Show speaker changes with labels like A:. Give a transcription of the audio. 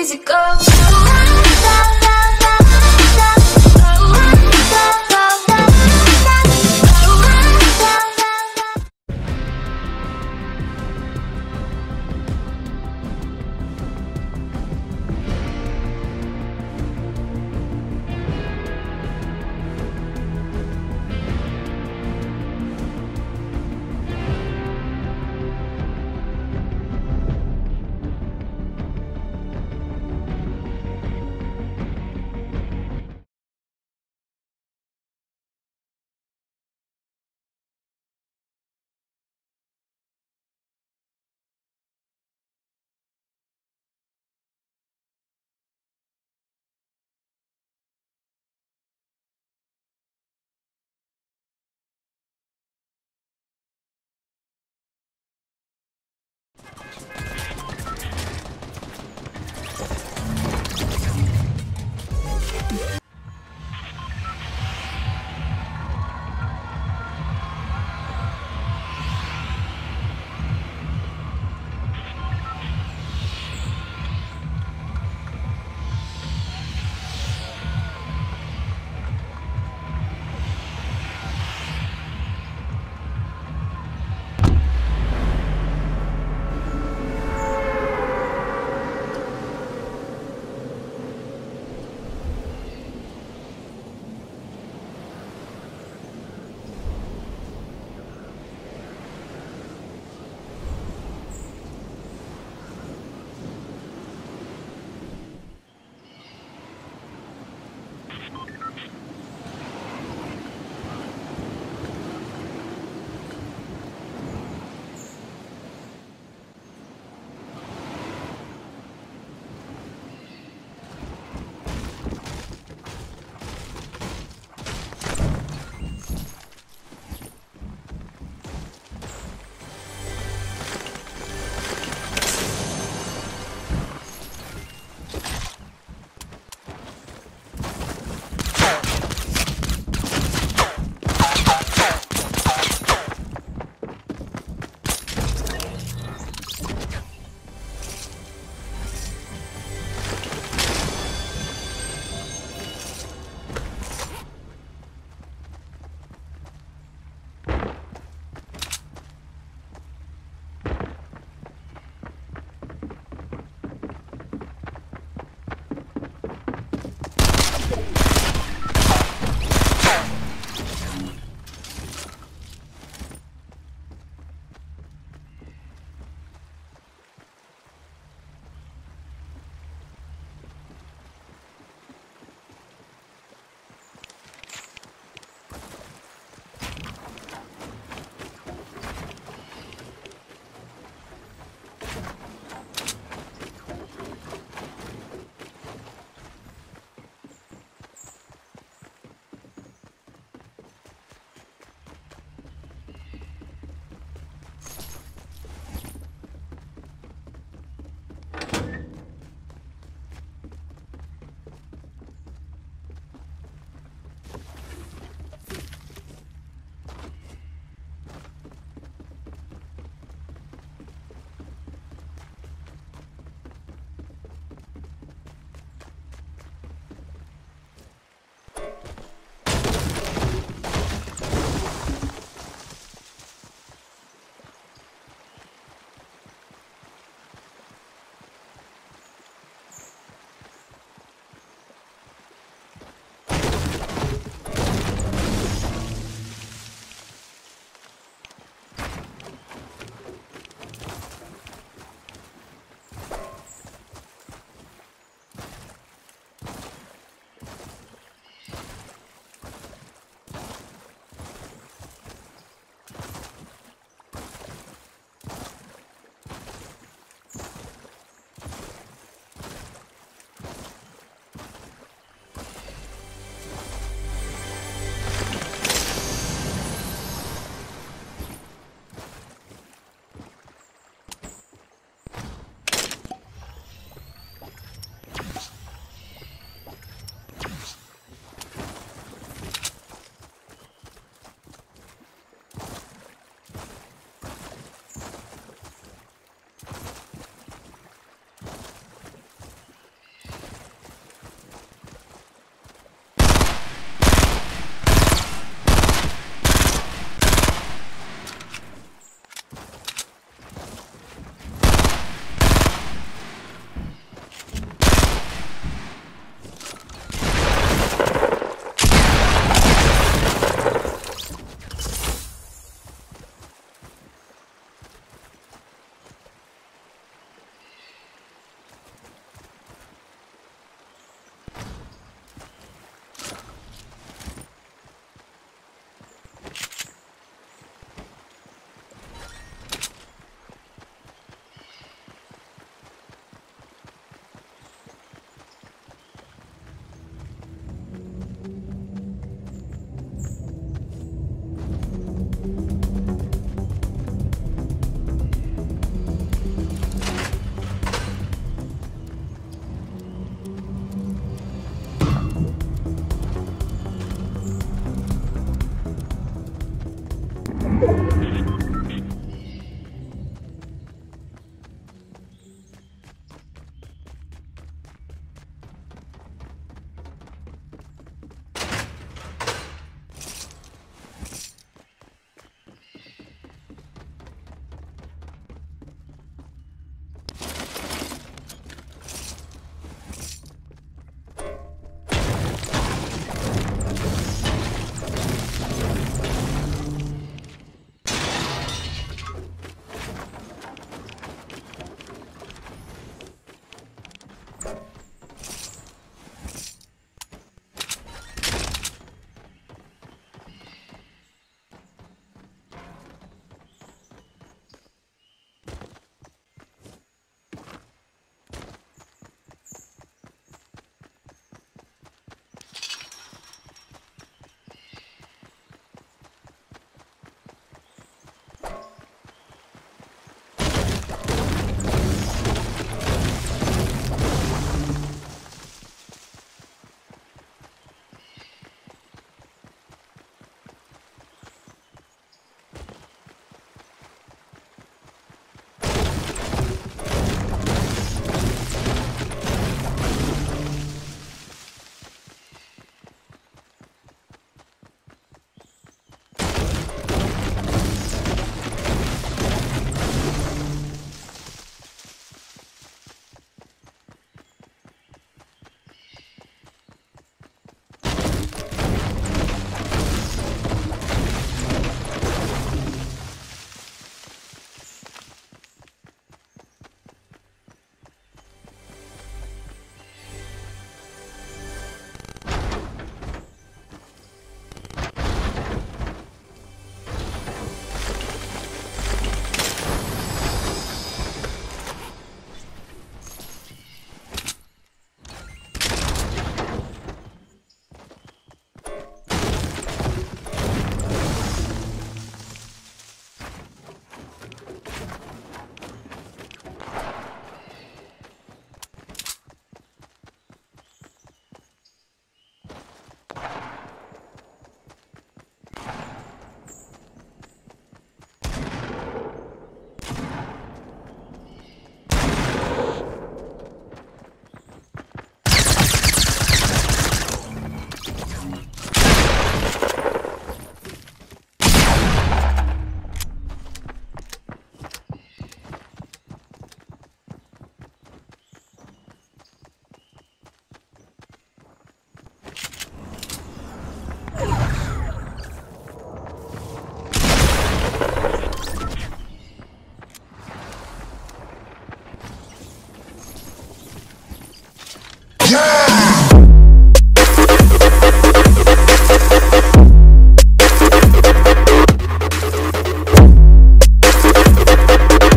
A: easy go.